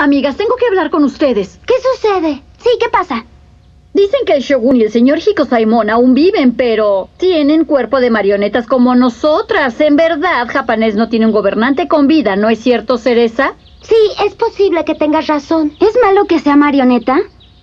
Amigas, tengo que hablar con ustedes. ¿Qué sucede? Sí, ¿qué pasa? Dicen que el Shogun y el señor Hiko Saimon aún viven, pero tienen cuerpo de marionetas como nosotras. En verdad, japonés no tiene un gobernante con vida, ¿no es cierto, Cereza? Sí, es posible que tengas razón. ¿Es malo que sea marioneta?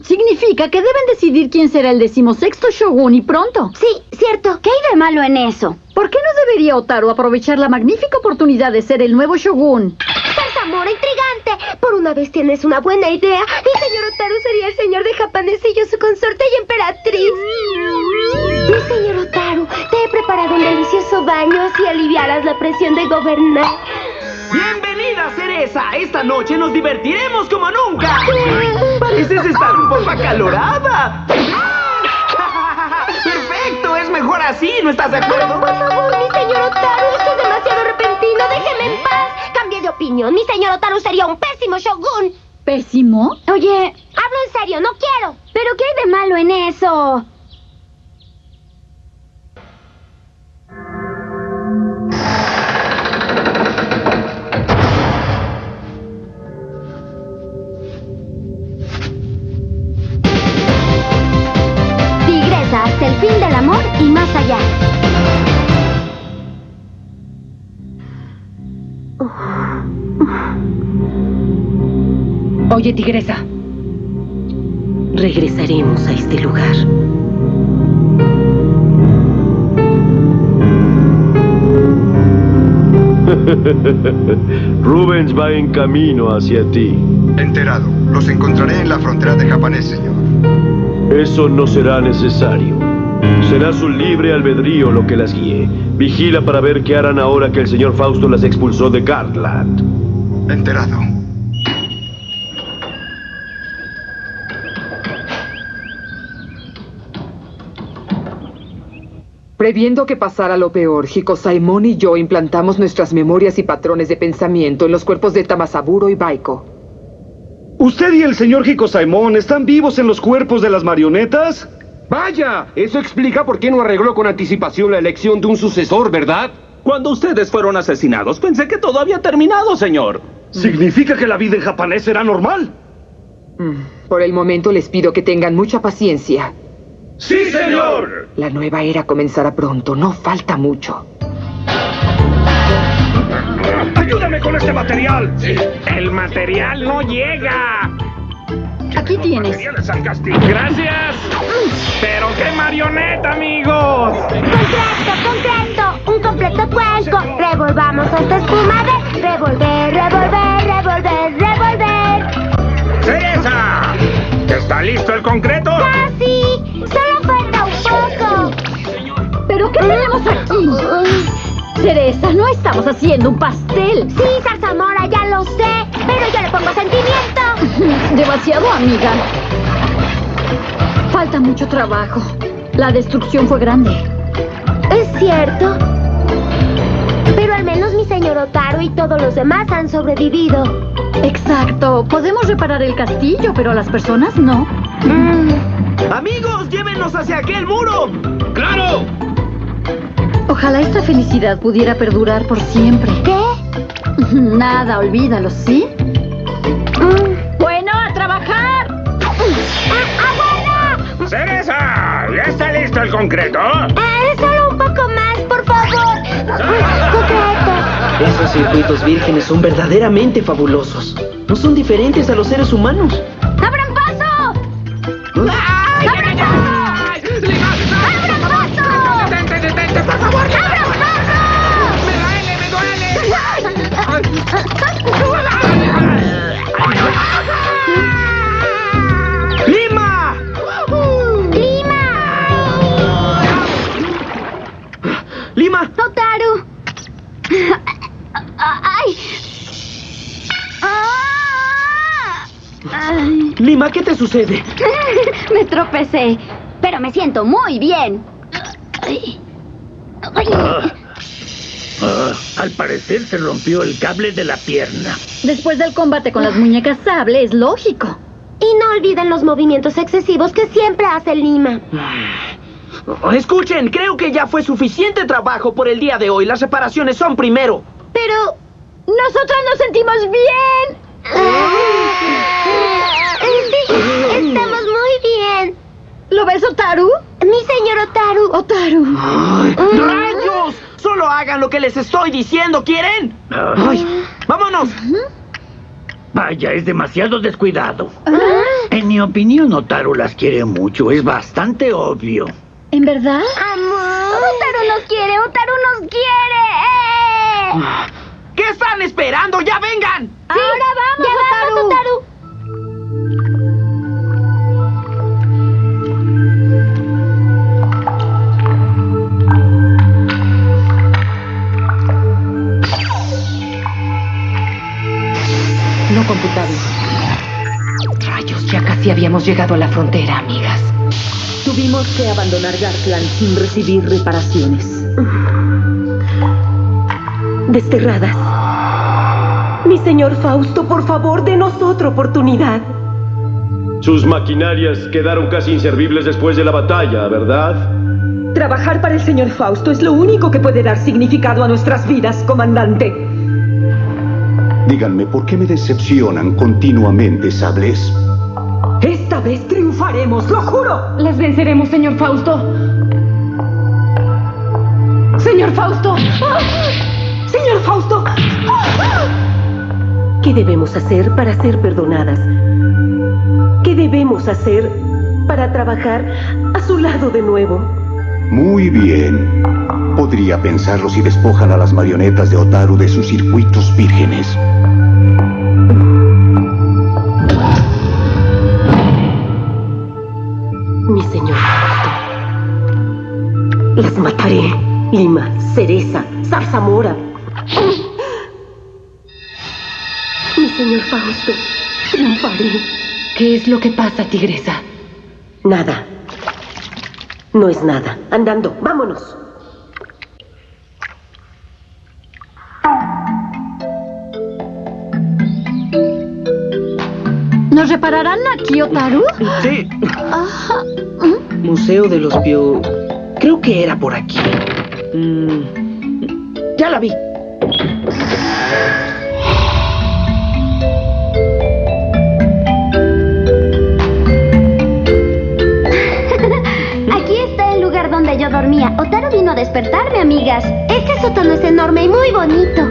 Significa que deben decidir quién será el decimosexto Shogun y pronto. Sí, cierto. ¿Qué hay de malo en eso? ¿Por qué no debería Otaru aprovechar la magnífica oportunidad de ser el nuevo Shogun? Zarzamora intrigante! Por una vez tienes una buena idea. El señor Otaru sería el señor de Japanesillo, su consorte y emperatriz. Mi señor Otaru, te he preparado un delicioso baño así aliviarás la presión de gobernar. ¡Bienvenida, Cereza! Esta noche nos divertiremos como nunca. Pareces estar un poco acalorada. ¡Perfecto! Es mejor así, ¿no estás de acuerdo? Por favor, mi señor Otaru, esto es demasiado repentino. Déjeme en paz. Cambié de opinión. Mi señor Otaru sería un pésimo shogun. ¿Pésimo? Oye, hablo en serio, no quiero. ¿Pero qué hay de malo en eso? Fin del amor y más allá. Oye, tigresa. Regresaremos a este lugar. Rubens va en camino hacia ti. Enterado. Los encontraré en la frontera de japonés, señor. Eso no será necesario. Será su libre albedrío lo que las guíe. Vigila para ver qué harán ahora que el señor Fausto las expulsó de Garland. Enterado. Previendo que pasara lo peor, Hiko Saimon y yo implantamos nuestras memorias y patrones de pensamiento en los cuerpos de Tamasaburo y Baiko. ¿Usted y el señor Hiko Saimon están vivos en los cuerpos de las marionetas? Vaya, eso explica por qué no arregló con anticipación la elección de un sucesor, ¿verdad? Cuando ustedes fueron asesinados, pensé que todo había terminado, señor. ¿Significa que la vida en japonés será normal? Mm, Por el momento les pido que tengan mucha paciencia. ¡Sí, señor! La nueva era comenzará pronto, no falta mucho. ¡Ayúdame con este material! El material no llega. Aquí tienes. Gracias. Pero qué marioneta, amigos. Concreto, concreto, un completo cuenco. Revolvamos esta espuma de revolver, revolver, revolver, revolver. ¡Cereza! ¿Está listo el concreto? Casi, solo falta un poco. ¿Pero qué tenemos aquí? Cereza, no estamos haciendo un pastel. Sí, Zarzamora, ya lo sé, pero yo le pongo sentimiento. Demasiado, amiga. Falta mucho trabajo. La destrucción fue grande. Es cierto. Pero al menos mi señor Otaru y todos los demás han sobrevivido. Exacto. Podemos reparar el castillo, pero las personas no. Amigos, llévenos hacia aquel muro. ¡Claro! Ojalá esta felicidad pudiera perdurar por siempre. ¿Qué? Nada, olvídalo, ¿sí? Está listo el concreto? Eh, solo un poco más, por favor. Concreto. Esos circuitos vírgenes son verdaderamente fabulosos. No son diferentes a los seres humanos. ¡Abran paso! ¡Abran paso! ¡Abran paso! ¡Detente, detente, por favor! ¡Abran paso! ¡Me duele, me duele! Lima, ¿qué te sucede? Me tropecé, pero me siento muy bien. Ay. Ay. Ah, al parecer se rompió el cable de la pierna. Después del combate con las muñecas sable, es lógico. Y no olviden los movimientos excesivos que siempre hace Lima. Oh, Escuchen, creo que ya fue suficiente trabajo por el día de hoy. Las reparaciones son primero. Pero... Nosotras nos sentimos bien. ¿Lo ves, Otaru? Mi señor Otaru. Otaru. Ay, mm. ¡Rayos! Solo hagan lo que les estoy diciendo, ¿quieren? ¡Vámonos! Vaya, es demasiado descuidado. En mi opinión, Otaru las quiere mucho. Es bastante obvio. ¿En verdad? ¡Amor! ¡Otaru nos quiere! ¡Otaru nos quiere! Ah, ¿Qué están esperando? ¡Ya vengan! ¡Ahora vamos! Computable. Rayos, ya casi habíamos llegado a la frontera, amigas. Tuvimos que abandonar Gartland sin recibir reparaciones. Desterradas. Mi señor Fausto, por favor, denos otra oportunidad. Sus maquinarias quedaron casi inservibles después de la batalla, ¿verdad? Trabajar para el señor Fausto es lo único que puede dar significado a nuestras vidas, comandante. Díganme, ¿por qué me decepcionan continuamente, sables? Esta vez triunfaremos, lo juro. Las venceremos, señor Fausto. Señor Fausto. ¡Ah! Señor Fausto. ¿Qué debemos hacer para ser perdonadas? ¿Qué debemos hacer para trabajar a su lado de nuevo? Muy bien. Podría pensarlo si despojan a las marionetas de Otaru de sus circuitos vírgenes. Mi señor Fausto. Las mataré. Lima, Cereza, Zarzamora. Mi señor Fausto. Triunfaré. ¿Qué es lo que pasa, tigresa? Nada. No es nada. Andando. Vámonos. ¿Nos repararán aquí, Otaru? Sí. Ah, Museo de los Bio... Creo que era por aquí. Mm, Ya la vi. Yo dormía. Otaru vino a despertarme, amigas. Este sótano es enorme y muy bonito.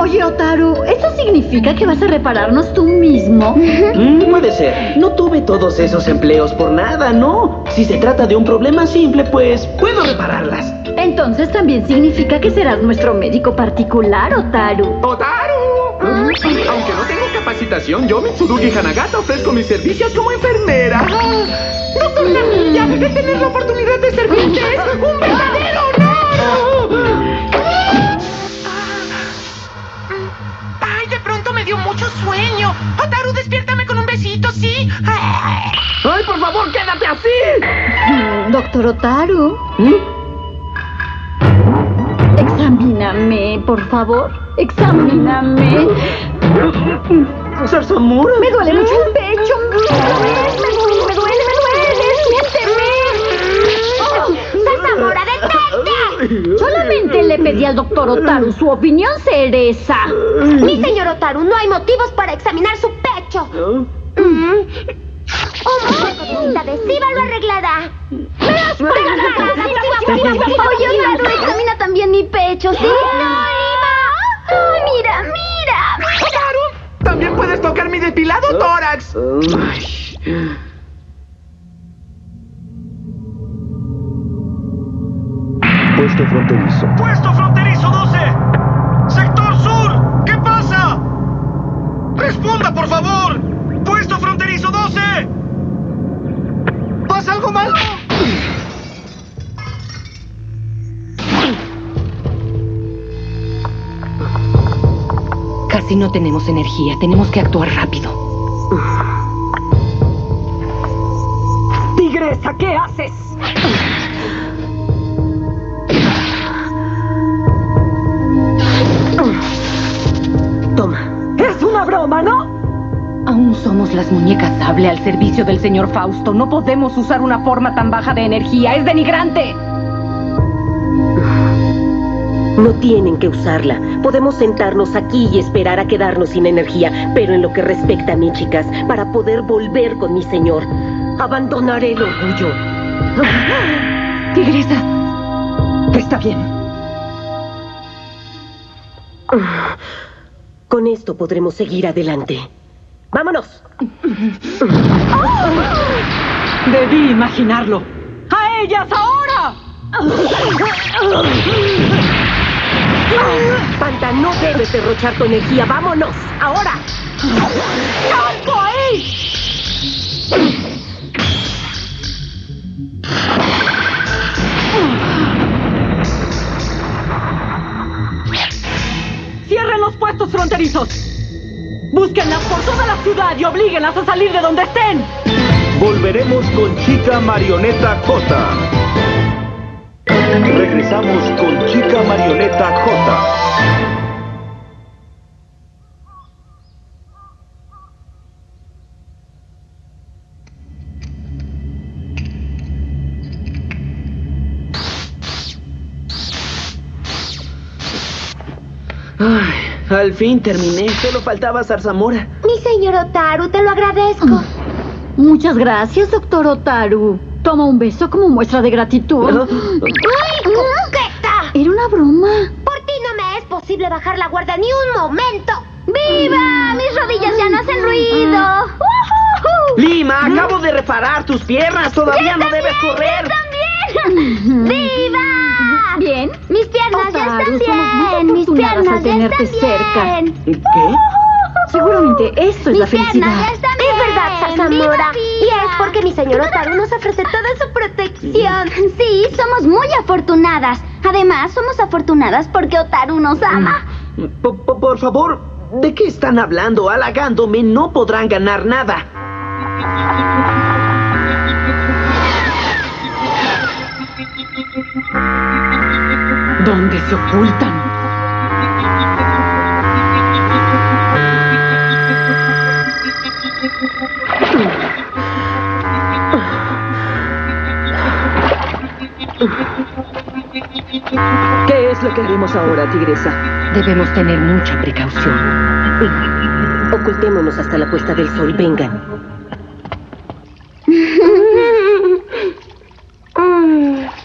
Oye, Otaru, ¿eso significa que vas a repararnos tú mismo? Mm, puede ser. No tuve todos esos empleos por nada, ¿no? Si se trata de un problema simple, pues puedo repararlas. Entonces también significa que serás nuestro médico particular, Otaru. ¡Otaru! Aunque no tengo capacitación, yo, Mitsurugi Hanagata, ofrezco mis servicios como enfermera. Camilla, el tener la oportunidad de servirte es un verdadero honor. Ay, de pronto me dio mucho sueño. Otaru, despiértame con un besito, ¿sí? ¡Ay, por favor, quédate así! Mm, Doctor Otaru. Examíname, por favor. Examíname. ¡Zarzamora! Me duele mucho el pecho. Me, me duele, me duele. Siénteme. Oh, ¡Zarzamora, detente! Solamente le pedí al doctor Otaru su opinión, Cereza. Mi señor Otaru, no hay motivos para examinar su pecho. Mm. Un poco de adhesiva lo arreglará. Oye, Otaru, examina también mi pecho, ¿sí? Ay, mira, mira. ¡Otaru! ¡También puedes tocar mi depilado tórax! Fronterizo. ¡Puesto fronterizo 12! ¡Sector sur! ¿Qué pasa? ¡Responda, por favor! ¡Puesto fronterizo 12! ¿Pasa algo malo? Casi no tenemos energía. Tenemos que actuar rápido. Tigresa, ¿qué haces? Las muñecas sable al servicio del señor Fausto. No podemos usar una forma tan baja de energía. ¡Es denigrante! No tienen que usarla. Podemos sentarnos aquí y esperar a quedarnos sin energía. Pero en lo que respecta a mí, chicas, para poder volver con mi señor, abandonaré el orgullo. Tigresa. Está bien. Con esto podremos seguir adelante. ¡Vámonos! Debí imaginarlo. ¡A ellas ahora! Panta, no debes derrochar tu energía. ¡Vámonos! ¡Ahora! ¡Alto ahí! ¡Cierren los puestos fronterizos! ¡Búsquenlas por toda la ciudad y oblíguenlas a salir de donde estén! Volveremos con Chica Marioneta J. Regresamos con Chica Marioneta J. al fin terminé. Solo faltaba zarzamora. Mi señor Otaru, te lo agradezco. Muchas gracias, doctor Otaru. Toma un beso como muestra de gratitud. ¡Ay, coqueta! Era una broma. Por ti no me es posible bajar la guardia ni un momento. ¡Viva! Mis rodillas ya no hacen ruido. Lima, acabo de reparar tus piernas. Todavía no debes correr. también! ¡Viva! ¿Bien? Mis piernas ya están somos muy bien. Mis piernas ya están cerca. bien. ¿Qué? Seguramente esto es Mis la piernas felicidad. ya están Es verdad, bien. ¡Viva, Y es porque mi señor Otaru nos ofrece toda su protección. Sí, somos muy afortunadas. Además, somos afortunadas porque Otaru nos ama. Po- po- por favor, ¿de qué están hablando? Halagándome no podrán ganar nada. ¿Dónde se ocultan? ¿Qué es lo que haremos ahora, tigresa? Debemos tener mucha precaución. Ocultémonos hasta la puesta del sol. Vengan.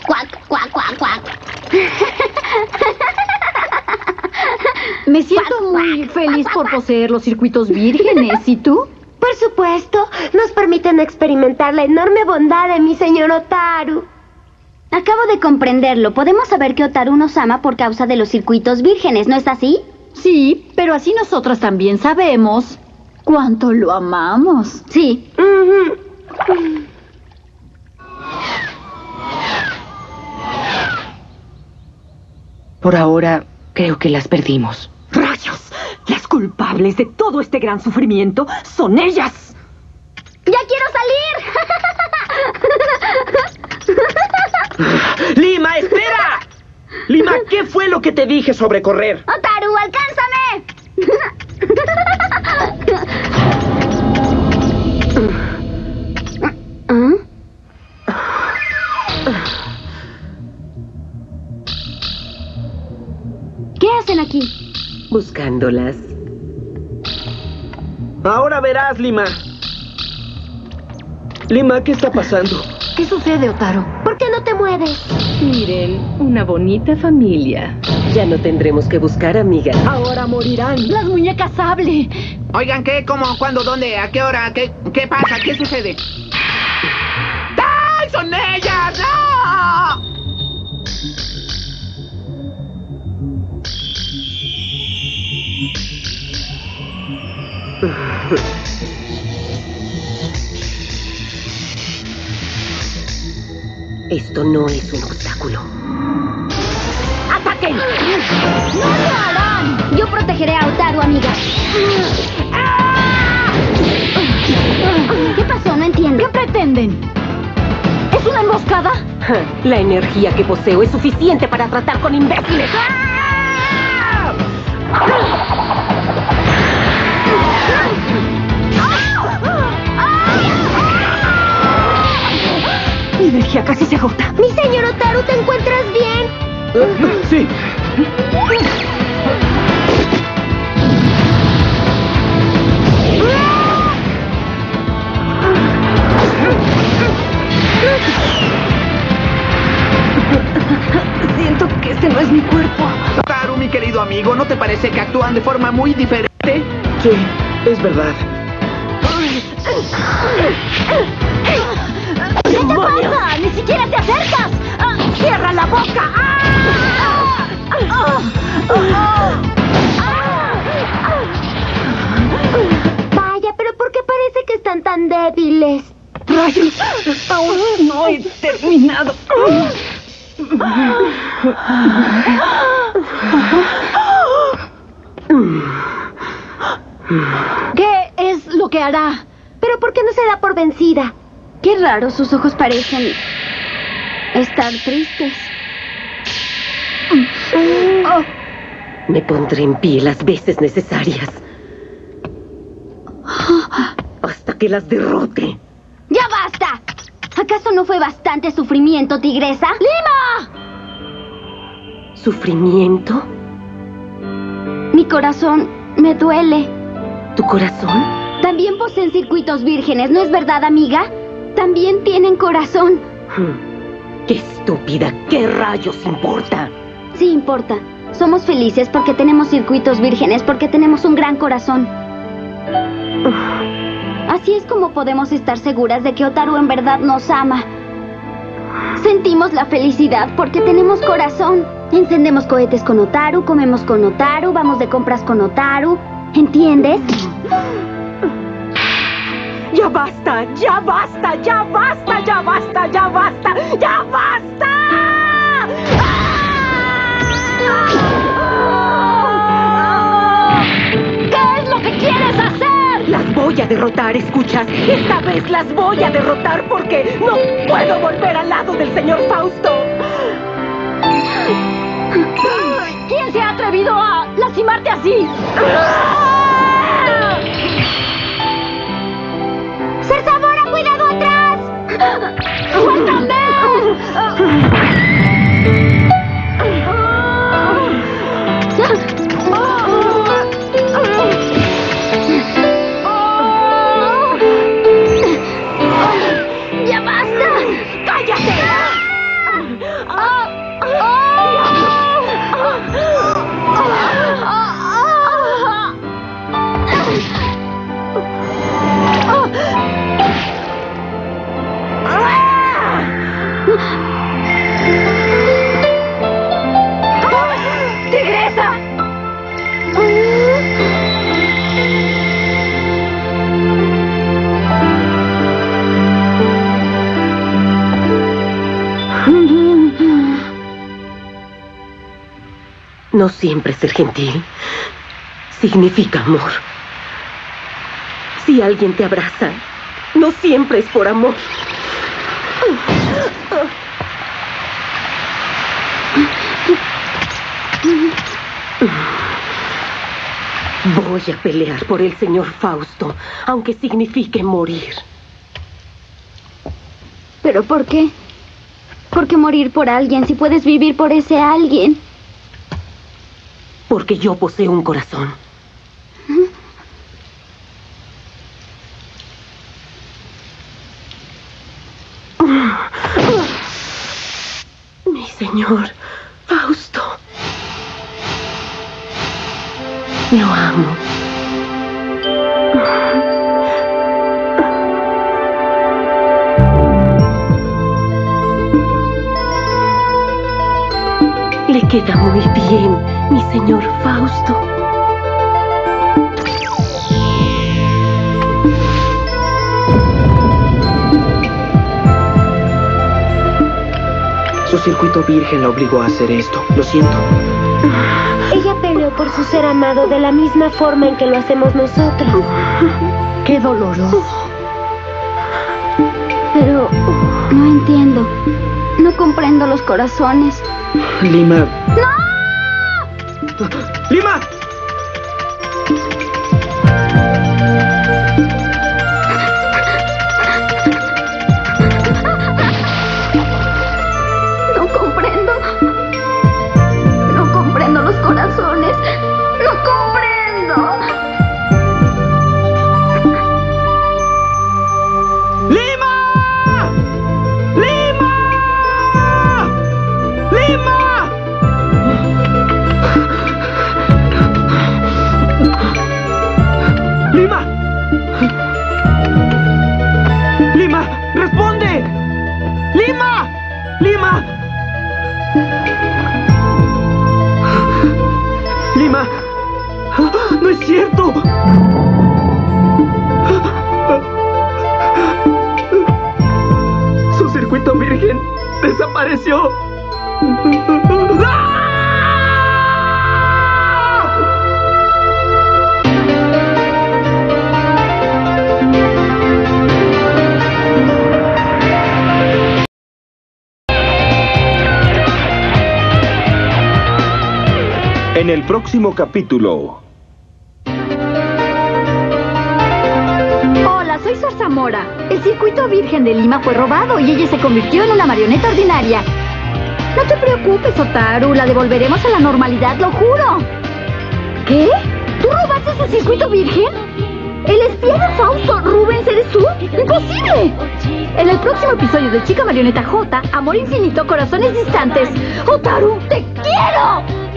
Cuac, cuac, cuac, cuac. Me siento muy feliz por poseer los circuitos vírgenes. ¿Y tú? Por supuesto, nos permiten experimentar la enorme bondad de mi señor Otaru. Acabo de comprenderlo. Podemos saber que Otaru nos ama por causa de los circuitos vírgenes, ¿no es así? Sí, pero así nosotras también sabemos cuánto lo amamos. Sí. Por ahora, creo que las perdimos. ¡Rayos! Culpables de todo este gran sufrimiento son ellas. ¡Ya quiero salir! Lima, espera. Lima, ¿qué fue lo que te dije sobre correr? ¡Otaru, alcánzame! ¿Qué hacen aquí? Buscándolas. Ahora verás, Lima. Lima, ¿qué está pasando? ¿Qué sucede, Otaru? ¿Por qué no te mueves? Miren, una bonita familia. Ya no tendremos que buscar, amiga. Ahora morirán. Las muñecas sable. Oigan, ¿qué? ¿Cómo? ¿Cuándo? ¿Dónde? ¿A qué hora? ¿Qué, qué pasa? ¿Qué sucede? ¡Ay, son ellas! ¡No! Esto no es un obstáculo. ¡Ataquen! ¡No lo harán! Yo protegeré a Otaru, amiga. ¿Qué pasó? No entiendo. ¿Qué pretenden? ¿Es una emboscada? La energía que poseo es suficiente para tratar con imbéciles. Mi energía casi se agota. Mi señor Otaru, ¿te encuentras bien? Sí. Siento que este no es mi cuerpo. Taru, mi querido amigo. amigo. ¿No te parece que actúan de forma muy diferente? Sí, es verdad. ¿Qué te pasa? ¡Ni siquiera te acercas! Ah, ¡Cierra la boca! ¡Ah! Vaya, pero ¿por qué parece que están tan débiles? ¡Rayos! ¡Aún no he terminado! ¿Qué es lo que hará? ¿Pero por qué no se da por vencida? Qué raro, sus ojos parecen estar tristes. Oh. Me pondré en pie las veces necesarias. Hasta que las derrote. ¡Ya basta! ¿Acaso no fue bastante sufrimiento, tigresa? ¡Lima! ¿Sufrimiento? Mi corazón me duele. ¿Tu corazón? También poseen circuitos vírgenes, ¿no es verdad, amiga? También tienen corazón. Hmm. ¡Qué estúpida! ¿Qué rayos importa? Sí importa. Somos felices porque tenemos circuitos vírgenes, porque tenemos un gran corazón. Así es como podemos estar seguras de que Otaru en verdad nos ama. Sentimos la felicidad porque tenemos corazón. Encendemos cohetes con Otaru, comemos con Otaru, vamos de compras con Otaru. ¿Entiendes? ¡Ya basta! ¡Ya basta! ¡Ya basta! ¡Ya basta! ¡Ya basta! ¡Ya basta! ¿Qué es lo que quieres hacer? Las voy a derrotar, ¿escuchas? Esta vez las voy a derrotar porque no puedo volver al lado del señor Fausto. ¿Quién se ha atrevido a lastimarte así? ¡Zarzabora, cuidado atrás! ¡Suéltame! No siempre ser gentil significa amor. Si alguien te abraza, no siempre es por amor. Voy a pelear por el señor Fausto, aunque signifique morir. ¿Pero por qué? ¿Por qué morir por alguien si puedes vivir por ese alguien? Porque yo poseo un corazón. Mi señor Fausto. Lo amo. Queda muy bien, mi señor Fausto. Su circuito virgen la obligó a hacer esto. Lo siento. Ella peleó por su ser amado de la misma forma en que lo hacemos nosotras. ¡Qué doloroso! Pero no entiendo. No comprendo los corazones. Lima. ¡No! ¡Lima! En el próximo capítulo. Hola, soy Sor Zamora. El circuito virgen de Lima fue robado y ella se convirtió en una marioneta ordinaria. No te preocupes, Otaru, la devolveremos a la normalidad, lo juro. ¿Qué? ¿Tú robaste ese circuito virgen? ¿El espía de Fausto, Rubens, eres tú? ¡Imposible! En el próximo episodio de Chica Marioneta J, Amor Infinito, Corazones Distantes, ¡Otaru, te quiero!